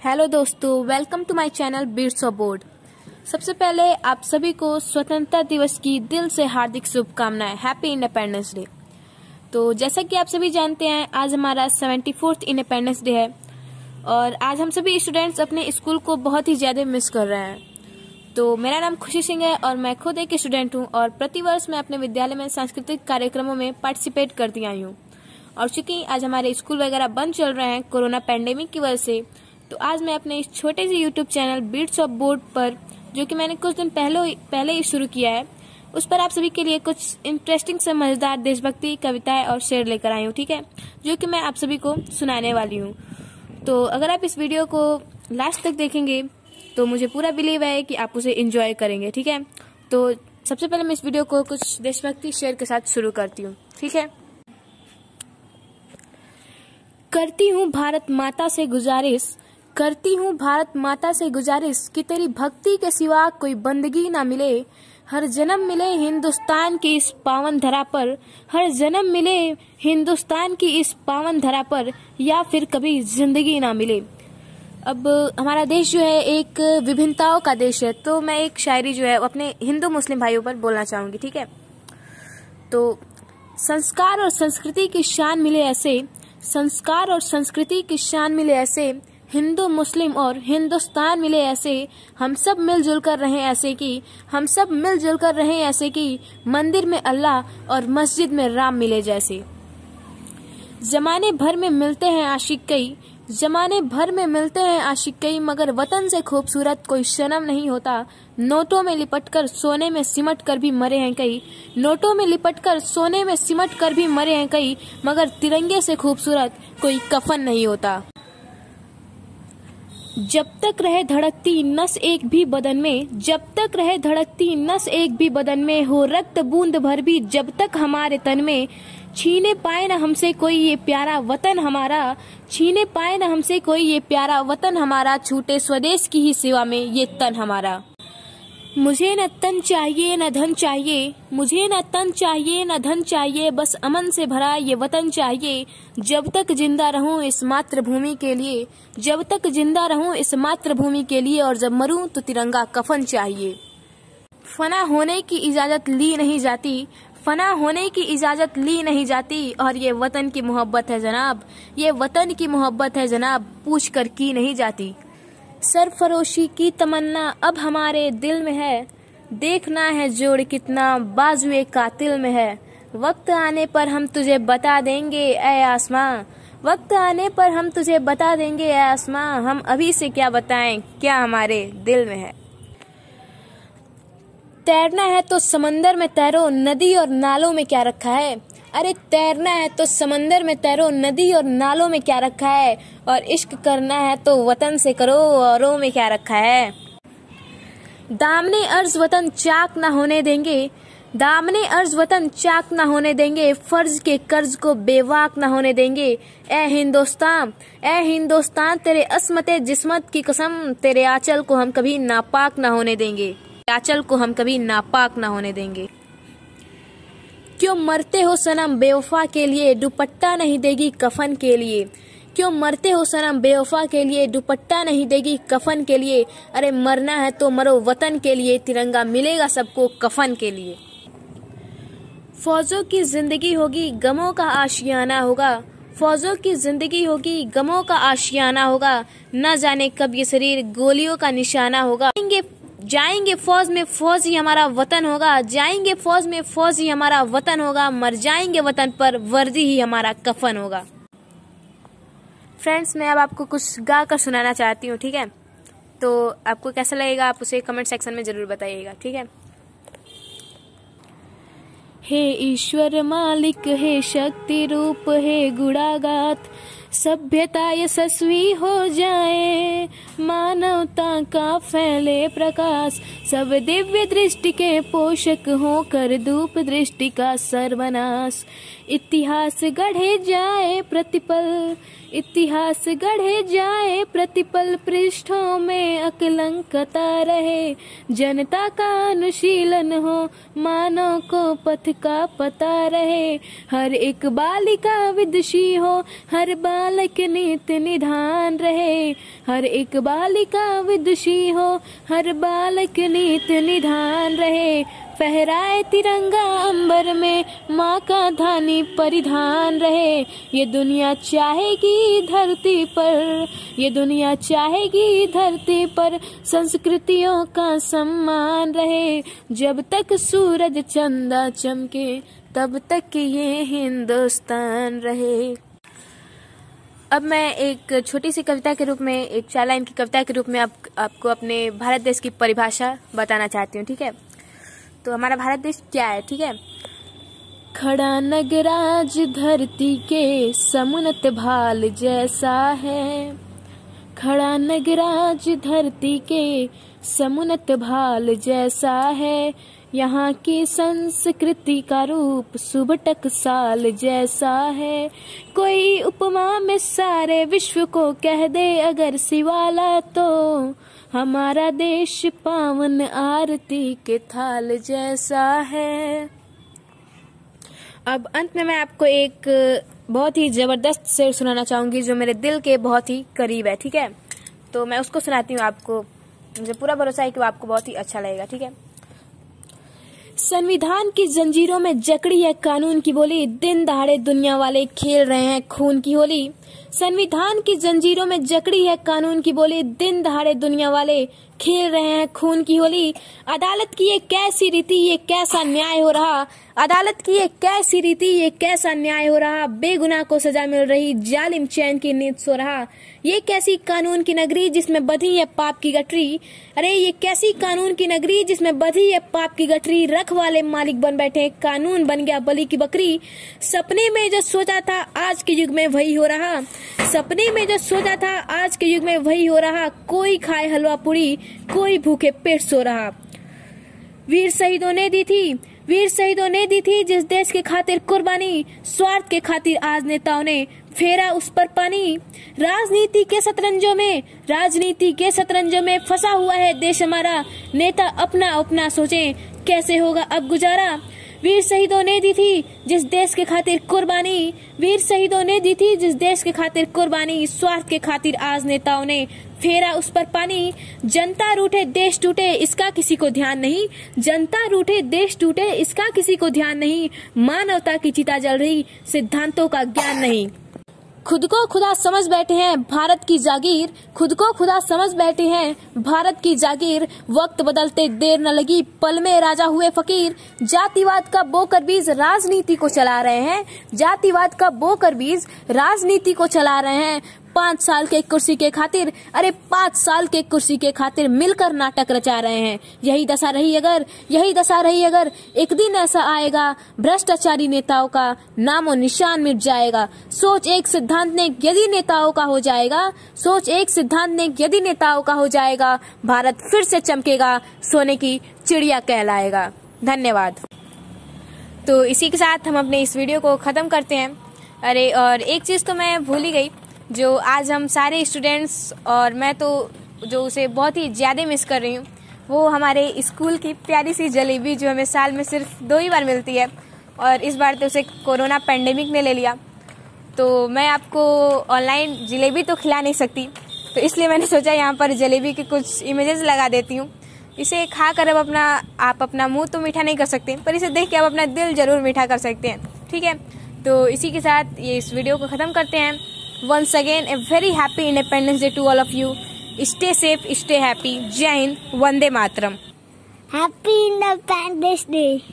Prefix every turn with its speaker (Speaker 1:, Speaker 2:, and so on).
Speaker 1: Hello दोस्तों welcome to my channel beats of board सबसे पहले आप सभी को स्वतंत्रता दिवस की दिल से हार्दिक शुभकामनाएँ। हैप्पी इंडिपेंडेंस डे तो जैसा कि आप सभी जानते हैं, आज हमारा सेवेंटी फोर्थ इंडिपेंडेंस डे है और आज हम सभी स्टूडेंट्स अपने स्कूल को बहुत ही ज़्यादा मिस कर रहे हैं। तो मेरा नाम खुशी सिंह है और मैं खुद एक स्टूडेंट हूँ और प्रतिवर्ष मैं अपने विद्यालय में सांस्कृतिक कार्यक्रमों में पार्टिसिपेट करती आई हूँ। और चूँकि आज हमारे स्कूल वगैरह बंद चल रहे हैं, कोरोना पैंडेमिक की वजह से तो आज मैं अपने इस छोटे से YouTube channel beats of board पर, जो कि मैंने कुछ दिन पहले पहले ही शुरू किया है, उस पर आप सभी के लिए कुछ इंटरेस्टिंग से मज़ेदार देशभक्ति, कविताएँ और शेर लेकर आई हूँ, ठीक है? जो कि मैं आप सभी को सुनाने वाली हूँ। तो अगर आप इस वीडियो को लास्ट तक देखेंगे तो मुझे पूरा बिलीव है कि आप उसे इंजॉय करेंगे, ठीक है? तो सबसे पहले मैं इस वीडियो को कुछ देशभक्ति, शेर के साथ शुरू करती हूँ, ठीक है? करती हूँ भारत माता से गुजारिश करती हूँ भारत माता से गुजारिश कि तेरी भक्ति के सिवा कोई बंदगी ना मिले। हर जन्म मिले हिंदुस्तान की इस पावन धरा पर। हर जन्म मिले हिंदुस्तान की इस पावन धरा पर, या फिर कभी ज़िंदगी ना मिले। अब हमारा देश जो है एक विभिन्नताओं का देश है तो मैं एक शायरी जो है अपने हिंदू मुस्लिम भाइयों पर बोलना चाहूँगी, ठीक है? तो संस्कार और संस्कृति की शान मिले ऐसे, संस्कार और संस्कृति की शान मिले ऐसे हिंदू, मुस्लिम और हिंदुस्तान मिले ऐसे, हम सब मिलजुल कर रहे ऐसे कि, हम सब मिलजुल कर रहे ऐसे कि, मंदिर में अल्लाह और मस्जिद में राम मिले जैसे। जमाने भर में मिलते हैं आशिक कई, जमाने भर में मिलते हैं आशिक कई, मगर वतन से खूबसूरत कोई शनम नहीं होता। नोटों में लिपट कर सोने में सिमट कर भी मरे हैं कई। नोटों में लिपट कर सोने में सिमट कर भी मरे हैं कई, मगर तिरंगे से खूबसूरत कोई कफन नहीं होता। जब तक रहे धड़कती नस एक भी बदन में, जब तक रहे धड़कती नस एक भी बदन में, हो रक्त बूंद भर भी जब तक हमारे तन में। छीने पाए न हमसे कोई ये प्यारा वतन हमारा, छीने पाए न हमसे कोई ये प्यारा वतन हमारा, छूटे स्वदेश की ही सेवा में ये तन हमारा। मुझे न तन चाहिए, न धन चाहिए, मुझे न तन चाहिए, न धन चाहिए, बस अमन से भरा ये वतन चाहिए। जब तक ज़िंदा रहूँ इस मातृभूमि के लिए, जब तक ज़िंदा रहूँ इस मातृभूमि के लिए, और जब मरूं तो तिरंगा कफन चाहिए। फना होने की इजाज़त ली नहीं जाती, फना होने की इजाज़त ली नहीं जाती, और ये वतन की मोहब्बत है जनाब, ये वतन की मोहब्बत है जनाब पूछ कर की नहीं जाती। सरफरोशी की तमन्ना अब हमारे दिल में है। देखना है जोड़ कितना बाजुए कातिल में है। वक्त आने पर हम तुझे बता देंगे ए आसमां। वक्त आने पर हम तुझे बता देंगे ए आसमां। हम अभी से क्या बताएँ, क्या हमारे दिल में है। तैरना है तो समंदर में तैरो, नदी और नालों में क्या रखा है? अरे तैरना है तो समंदर में तैरो, नदी और नालों में क्या रखा है? और इश्क करना है तो वतन से करो, औरों में क्या रखा है? दामने अर्ज़ वतन चाक ना होने देंगे। दामने अर्ज़ वतन चाक ना होने देंगे। फ़र्ज़ के कर्ज को बेवाक ना होने देंगे। ए हिंदुस्तान ए हिंदुस्तान तेरे असमत जिस्मत की कसम, तेरे आंचल को हम कभी नापाक ना होने देंगे। आंचल को हम कभी नापाक ना होने देंगे। क्यों मरते हो सनम बेवफा के लिए दुपट्टा नहीं देगी कफन के लिए? क्यों मरते हो सनम बेवफा के लिए दुपट्टा नहीं देगी कफन के लिए? अरे मरना है तो मरो वतन के लिए, तिरंगा मिलेगा सबको कफन के लिए। फौजों की ज़िंदगी होगी, गमों का आशियाना होगा। फौजों की ज़िंदगी होगी, गमों का आशियाना होगा। न जाने कब ये शरीर गोलियों का निशाना होगा। जाएँगे, फौज में फौज ही हमारा वतन होगा, जाएँगे, फौज में फौज ही हमारा वतन होगा, मर जाएँगे वतन पर वर्दी ही हमारा कफन होगा। फ्रेंड्स मैं अब आपको कुछ गा कर सुनाना चाहती हूँ, ठीक है? तो आपको कैसा लगेगा, आप उसे कमेंट सेक्शन में ज़रूर बताइएगा, ठीक है? हे ईश्वर मालिक, हे शक्ति रूप, हे गुड़ागात सभ्यता यशस्वी हो जाए, मानवता का फैले प्रकाश। सब दिव्य दृष्टि के पोषक हो कर धूप दृष्टि का सर्वनाश। इतिहास गढ़े जाए प्रतिपल, इतिहास गढ़े जाए प्रतिपल। पृष्ठों में अकलंकता रहे, जनता का अनुशीलन हो, मानव को पथ का पता रहे। हर एक बालिका विदुषी हो, हर बार बालक नित निधान रहे। हर एक बालिका विदुषी हो, हर बालक नित निधान रहे। फहराए तिरंगा अंबर में, माँ का धानी परिधान रहे। ये दुनिया चाहेगी धरती पर, ये दुनिया चाहेगी धरती पर, संस्कृतियों का सम्मान रहे। जब तक सूरज चंदा चमके, तब तक ये हिंदुस्तान रहे। अब मैं एक छोटी सी कविता के रूप में एक चार लाइन की कविता के रूप में आप, आपको अपने भारत देश की परिभाषा बताना चाहती हूँ ठीक है? तो हमारा भारत देश क्या है ठीक है? खड़ा नगराज धरती के समुनत भाल जैसा है। खड़ा नगराज धरती के समुनत भाल जैसा है। यहाँ की संस्कृति का रूप सुबटक साल जैसा है। कोई उपमा में सारे विश्व को कह दे अगर सिवाला तो। हमारा देश पावन आरती के थाल जैसा है। अब अंत में मैं आपको एक बहुत ही ज़बरदस्त शेर सुनाना चाहूँगी, जो मेरे दिल के बहुत ही करीब है, ठीक है? तो मैं उसको सुनाती हूँ आपको। मुझे पूरा भरोसा है कि वो आपको बहुत ही अच्छा लगेगा, ठीक है? संविधान की जंजीरों में जकड़ी है कानून की बोली, दिन दहाड़े दुनिया वाले खेल रहे हैं खून की होली। संविधान की जंजीरों में जकड़ी है कानून की बोली, दिन दहाड़े दुनिया वाले खेल रहे हैं खून की होली। अदालत की ये कैसी रीति, ये कैसा न्याय हो रहा? अदालत की ये कैसी रीति, ये कैसा न्याय हो रहा? बेगुनाह को सजा मिल रही जालिम चैन की नींद सो रहा। ये कैसी कानून की नगरी जिसमें बधी है पाप की गठरी? अरे, ये कैसी कानून की नगरी जिसमें बधी है पाप की गठरी? रख वाले मालिक बन बैठे कानून बन गया बलि की बकरी। सपने में जो सोचा था आज के युग में वही हो रहा। सपने में जो सोचा था आज के युग में वही हो रहा। कोई खाए हलवा पूरी कोई भूखे पेट सो रहा। वीर शहीदों ने दी थी, वीर शहीदों ने दी थी जिस देश के खातिर कुर्बानी, स्वार्थ के खातिर आज नेताओं ने फेरा उस पर पानी। राजनीति के शतरंजों में, राजनीति के शतरंजों में फंसा हुआ है देश हमारा। नेता अपना अपना सोचे, कैसे होगा अब गुजारा? वीर शहीदों ने दी थी जिस देश के खातिर कुर्बानी। वीर शहीदों ने दी थी जिस देश के खातिर कुर्बानी, स्वार्थ के खातिर आज नेताओं ने फेरा उस पर पानी। जनता रूठे, देश टूटे, इसका किसी को ध्यान नहीं। जनता रूठे, देश टूटे, इसका किसी को ध्यान नहीं। मानवता की चिता जल रही, सिद्धांतों का ज्ञान नहीं। खुद को खुदा समझ बैठे हैं, भारत की जागीर। खुद को खुदा समझ बैठे हैं, भारत की जागीर। वक्त बदलते देर न लगी, पल में राजा हुए फकीर। जातिवाद का बोकर बीज राजनीति को चला रहे हैं। जातिवाद का बोकर बीज राजनीति को चला रहे हैं। पाँच साल के कुर्सी के खातिर, अरे पाँच साल के कुर्सी के खातिर मिलकर नाटक रचा रहे हैं। यही दशा रही अगर, यही दशा रही अगर, एक दिन ऐसा आएगा, भ्रष्टाचारी नेताओं का नामो निशान मिट जाएगा। सोच एक सिद्धांत ने यदि नेताओं का हो जाएगा, सोच एक सिद्धांत ने यदि नेताओं का हो जाएगा, भारत फिर से चमकेगा, सोने की चिड़िया कहलाएगा। धन्यवाद। तो इसी के साथ हम अपने इस वीडियो को खत्म करते हैं। अरे, और एक चीज़ तो मैं भूल ही गई जो आज हम सारे स्टूडेंट्स और मैं तो जो उसे बहुत ही ज़्यादा मिस कर रही हूँ, वो हमारे स्कूल की प्यारी सी जलेबी जो हमें साल में सिर्फ़ दो ही बार मिलती है और इस बार तो उसे कोरोना पेंडेमिक ने ले लिया। तो मैं आपको ऑनलाइन जलेबी तो खिला नहीं सकती तो इसलिए मैंने सोचा यहाँ पर जलेबी के कुछ इमेजेस लगा देती हूँ। इसे खा कर अब अपना, आप अपना मुँह तो मीठा नहीं कर सकते, पर इसे देख के आप अपना दिल ज़रूर मीठा कर सकते हैं, ठीक है? तो इसी के साथ ये इस वीडियो को ख़त्म करते हैं। Once again, a very happy Independence Day to all of you. Stay safe, stay happy. Jai Hind, Vande Matram.
Speaker 2: Happy Independence Day.